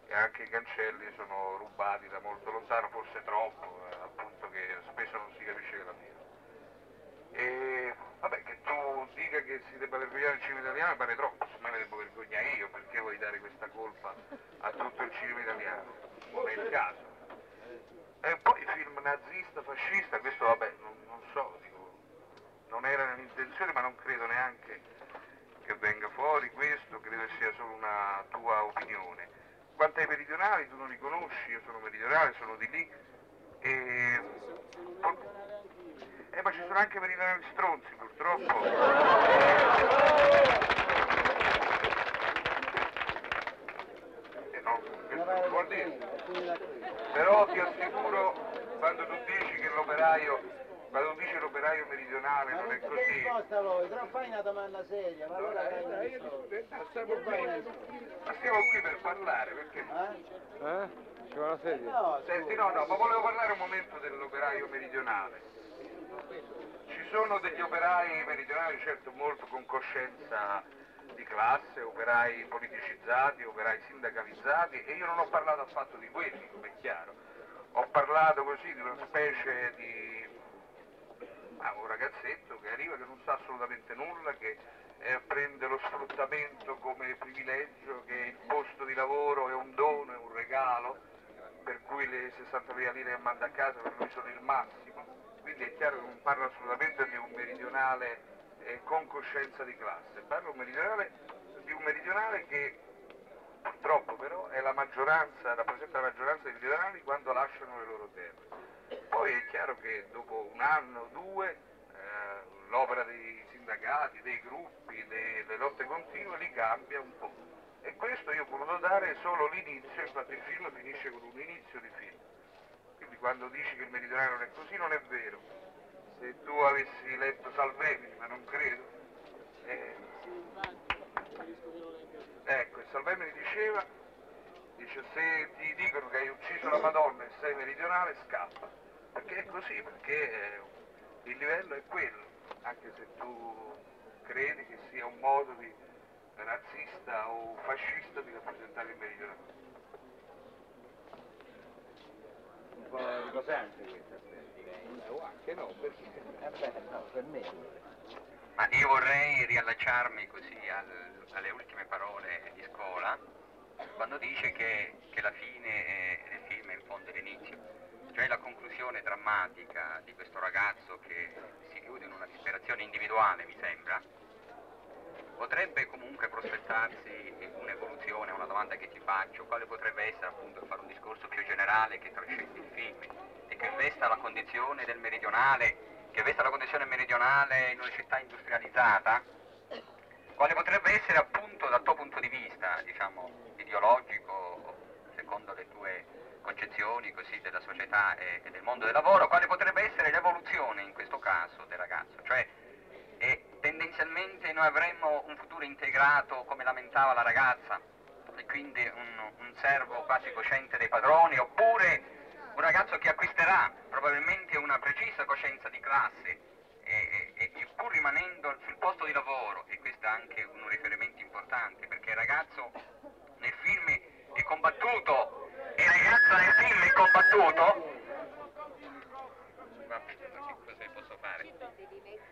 e anche i cancelli sono rubati da molto lontano, forse troppo, eh, appunto che spesso non si capisce che la Fiat. E vabbè, che tu dica che si debba vergognare il cinema italiano pare troppo, me ne devo vergognare io, perché vuoi dare questa colpa a tutto il cinema italiano? Non è il caso. E poi film nazista, fascista, questo vabbè, non, non so, dico, non era nell'intenzione, ma non credo neanche che venga fuori questo, credo sia solo una tua opinione. Quanto ai meridionali, tu non li conosci, io sono meridionale, sono di lì, e... Eh, ma ci sono anche meridionali stronzi, purtroppo. Eh, no, questo non vuol dire. Però ti assicuro, quando tu dici che l'operaio, quando tu dici l'operaio meridionale non è così, Costa voi, però fai una domanda seria, ma allora fai una risposta. ma stiamo qui per parlare, perché Eh? Ci va una sedia? No, Senti, no, no, ma volevo parlare un momento dell'operaio meridionale. Ci sono degli operai meridionali, certo, molto con coscienza di classe, operai politicizzati, operai sindacalizzati, e io non ho parlato affatto di quelli, come è chiaro. Ho parlato così di una specie di ah, un ragazzetto che arriva che non sa assolutamente nulla, che eh, prende lo sfruttamento come privilegio, che il posto di lavoro è un dono, è un regalo, per cui le 60.000 lire che manda a casa per lui sono il massimo. Quindi è chiaro che non parlo assolutamente di un meridionale eh, con coscienza di classe, parlo un di un meridionale che purtroppo però la rappresenta la maggioranza dei meridionali quando lasciano le loro terre. Poi è chiaro che dopo un anno o due eh, l'opera dei sindacati, dei gruppi, delle lotte continue li cambia un po'. E questo io ho voluto dare solo l'inizio, infatti il film finisce con un inizio di film. Quando dici che il meridionale non è così non è vero. Se tu avessi letto Salvemini, ma non credo, eh, ecco, Salvemini diceva, dice se ti dicono che hai ucciso la Madonna e sei meridionale scappa. Perché è così, perché eh, il livello è quello, anche se tu credi che sia un modo di razzista o fascista di rappresentare il meridionale. Un po' ricosante questa O anche no, perché? Eh beh, no, per me. Ma io vorrei riallacciarmi così al- alle ultime parole di scuola, quando dice che, che la fine è- del film è in fondo l'inizio, cioè la conclusione drammatica di questo ragazzo che si chiude in una disperazione individuale, mi sembra, potrebbe comunque prospettare darsi un'evoluzione, una domanda che ti faccio, quale potrebbe essere appunto fare un discorso più generale che trascendi il film e che investa la condizione del meridionale, che investa la condizione meridionale in una città industrializzata, quale potrebbe essere appunto dal tuo punto di vista, diciamo, ideologico, secondo le tue concezioni così della società e, e del mondo del lavoro, quale potrebbe essere l'evoluzione in questo caso del ragazzo? Cioè, tendenzialmente noi avremmo un futuro integrato come lamentava la ragazza e quindi un, un servo quasi cosciente dei padroni oppure un ragazzo che acquisterà probabilmente una precisa coscienza di classe e, e, e pur rimanendo sul posto di lavoro e questo è anche un riferimento importante perché il ragazzo nel film è combattuto e il ragazzo nel film è combattuto cosa posso fare?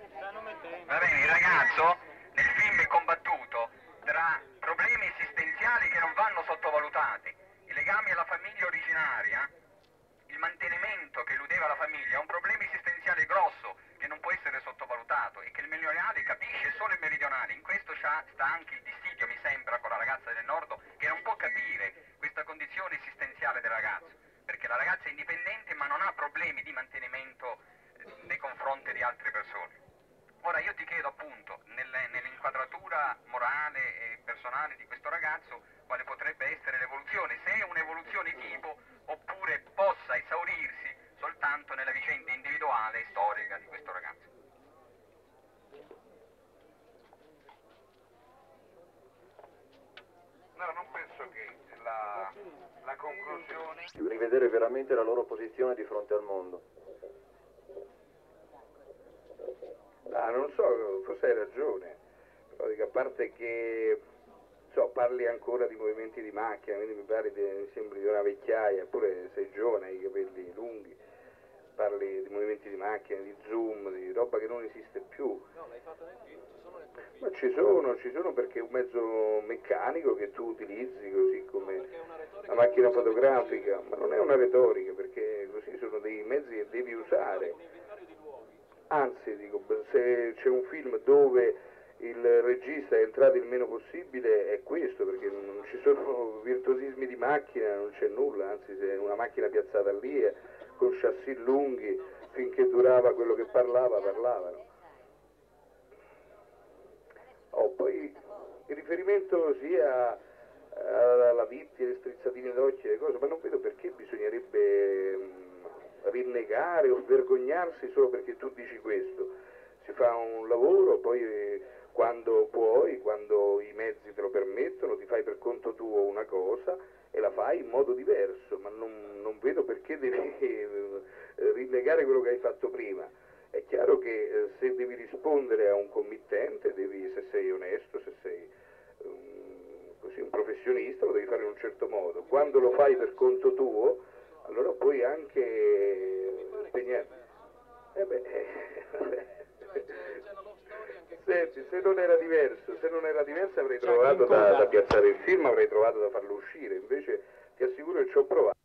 Va bene, il ragazzo nel film è combattuto tra problemi esistenziali che non vanno sottovalutati, i legami alla famiglia originaria, il mantenimento che eludeva la famiglia, è un problema esistenziale grosso che non può essere sottovalutato e che il meridionale capisce solo il meridionale. In questo sta anche il dissidio, mi sembra, con la ragazza del nord che non può capire questa condizione esistenziale del ragazzo, perché la ragazza è indipendente ma non ha problemi di mantenimento nei confronti di altre persone. Ora io ti chiedo appunto, nell'inquadratura morale e personale di questo ragazzo, quale potrebbe essere l'evoluzione, se è un'evoluzione tipo oppure possa esaurirsi soltanto nella vicenda individuale e storica di questo ragazzo. No, non penso che la, la conclusione... Rivedere veramente la loro posizione di fronte al mondo. Ah, non so, forse hai ragione, però dico, a parte che so, parli ancora di movimenti di macchina, quindi mi pare di, mi sembri di una vecchiaia, eppure sei giovane, hai i capelli lunghi, parli di movimenti di macchina, di zoom, di roba che non esiste più. No, l'hai fatto nel film, ci sono le film. Ma ci sono, ci sono perché è un mezzo meccanico che tu utilizzi così come la macchina fotografica, ma non è una retorica perché così sono dei mezzi che devi usare. Anzi, dico, se c'è un film dove il regista è entrato il meno possibile è questo, perché non ci sono virtuosismi di macchina, non c'è nulla, anzi se una macchina piazzata lì eh, con chassis lunghi, finché durava quello che parlava, parlavano. Oh, poi il riferimento sia alla vittima, alle strizzatine d'occhio e cose, ma non vedo perché bisognerebbe mh, rinnegare o vergognarsi solo perché tu dici questo. Si fa un lavoro, poi eh, quando puoi, quando i mezzi te lo permettono, ti fai per conto tuo una cosa e la fai in modo diverso, ma non, non vedo perché devi eh, rinnegare quello che hai fatto prima. È chiaro che eh, se devi rispondere a un committente, devi, se sei onesto, se sei um, così, un professionista, lo devi fare in un certo modo. Quando lo fai per conto tuo, allora puoi anche impegnare. Eh beh, Senti, se non era diverso, se non era diverso avrei trovato da, da piazzare il film, avrei trovato da farlo uscire, invece ti assicuro che ci ho provato.